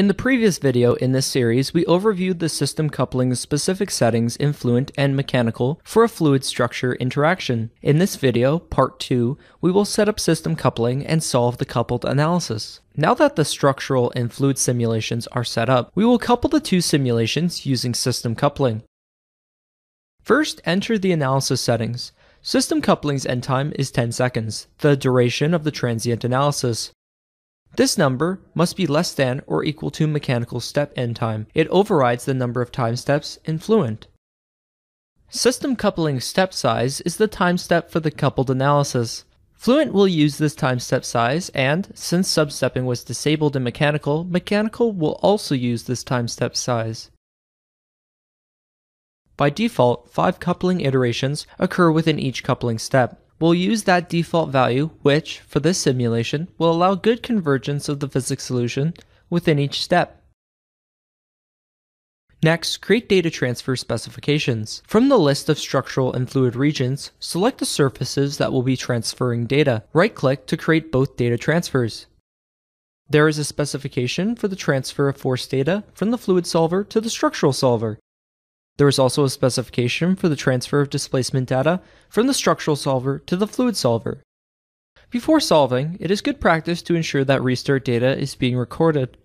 In the previous video in this series, we overviewed the system coupling's specific settings in Fluent and Mechanical for a fluid structure interaction. In this video, part 2, we will set up system coupling and solve the coupled analysis. Now that the structural and fluid simulations are set up, we will couple the two simulations using system coupling. First, enter the analysis settings. System coupling's end time is 10 seconds, the duration of the transient analysis. This number must be less than or equal to mechanical step end time. It overrides the number of time steps in Fluent. System coupling step size is the time step for the coupled analysis. Fluent will use this time step size, and since substepping was disabled in Mechanical, Mechanical will also use this time step size. By default, five coupling iterations occur within each coupling step. We'll use that default value, which, for this simulation, will allow good convergence of the physics solution within each step. Next, create data transfer specifications. From the list of structural and fluid regions, select the surfaces that will be transferring data. Right-click to create both data transfers. There is a specification for the transfer of force data from the fluid solver to the structural solver. There is also a specification for the transfer of displacement data from the structural solver to the fluid solver. Before solving, it is good practice to ensure that restart data is being recorded.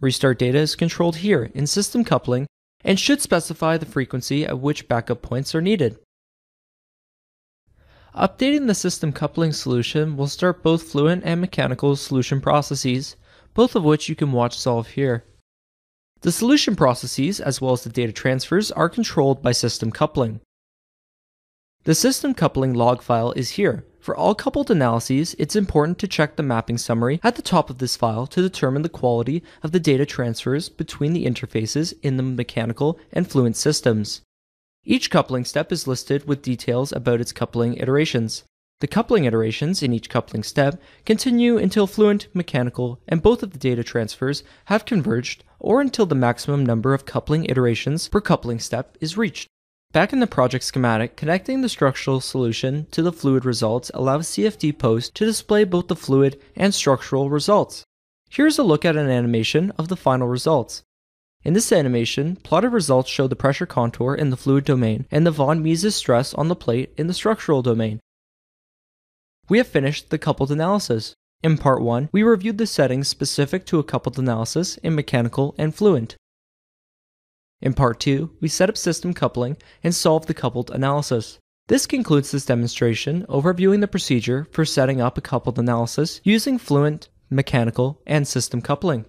Restart data is controlled here in system coupling and should specify the frequency at which backup points are needed. Updating the system coupling solution will start both fluent and mechanical solution processes, both of which you can watch solve here. The solution processes, as well as the data transfers, are controlled by system coupling. The system coupling log file is here. For all coupled analyses, it's important to check the mapping summary at the top of this file to determine the quality of the data transfers between the interfaces in the mechanical and fluent systems. Each coupling step is listed with details about its coupling iterations. The coupling iterations in each coupling step continue until fluent, mechanical, and both of the data transfers have converged or until the maximum number of coupling iterations per coupling step is reached. Back in the project schematic, connecting the structural solution to the fluid results allows CFD Post to display both the fluid and structural results. Here's a look at an animation of the final results. In this animation, plotted results show the pressure contour in the fluid domain and the von Mises stress on the plate in the structural domain. We have finished the coupled analysis. In part 1, we reviewed the settings specific to a coupled analysis in mechanical and fluent. In part 2, we set up system coupling and solved the coupled analysis. This concludes this demonstration overviewing the procedure for setting up a coupled analysis using fluent, mechanical, and system coupling.